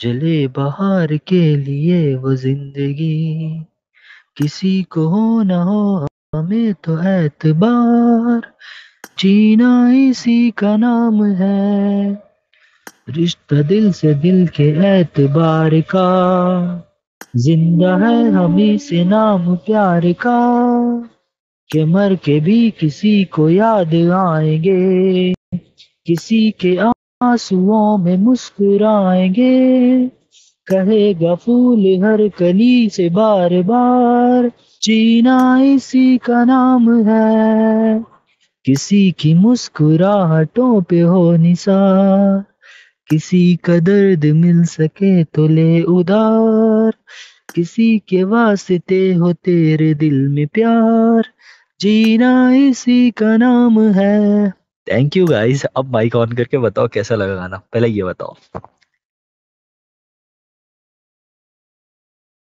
जले बहार के लिए वो ज़िंदगी। किसी को हो न हो, हमें तो एतबार जीना इसी का नाम है। रिश्ता दिल से दिल के एतबार का। ज़िंदा है हमी से नाम प्यार का। के मर के भी किसी को याद आएँगे। किसी के आंसुओं में मुस्कुराएँगे। कहेगा फूल हर कली से बार बार, जीना इसी का नाम है। किसी की मुस्कुराहटों पे हो निसार, किसी का दर्द मिल सके तो ले उदार किसी के वास्ते हो तेरे दिल में प्यार, जीना इसी का नाम है। थैंक यू गाइस अब माइक ऑन करके बताओ कैसा लगा गाना? पहले ये बताओ।